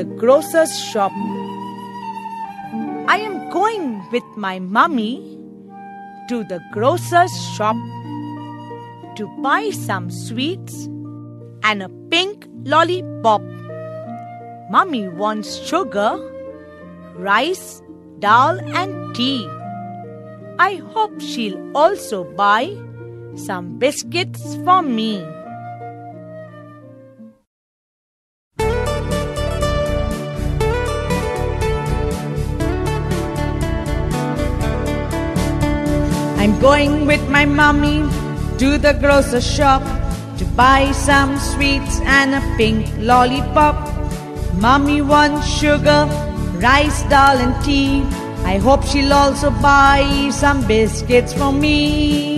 The grocer's shop. I am going with my mummy to the grocer's shop to buy some sweets and a pink lollipop. Mummy wants sugar, rice, dal, and tea. I hope she'll also buy some biscuits for me. I'm going with my mommy to the grocer's shop to buy some sweets and a pink lollipop. Mommy wants sugar, rice, dal, and tea. I hope she'll also buy some biscuits for me.